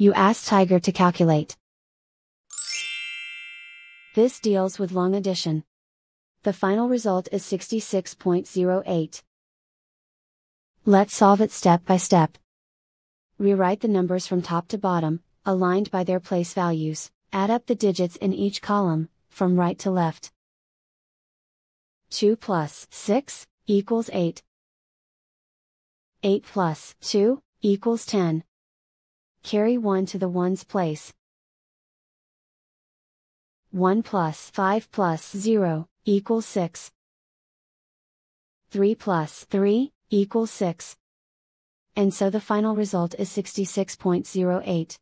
You ask Tiger to calculate. This deals with long addition. The final result is 66.08. Let's solve it step by step. Rewrite the numbers from top to bottom, aligned by their place values, add up the digits in each column, from right to left. 2 plus 6 equals 8. 8 plus 2 equals 10. Carry 1 to the ones place. 1 plus 5 plus 0 equals 6. 3 plus 3 equals 6. And so the final result is 66.08.